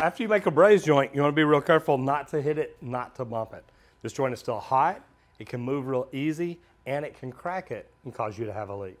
after you make a braze joint, you want to be real careful not to hit it, not to bump it. This joint is still hot, it can move real easy, and it can crack it and cause you to have a leak.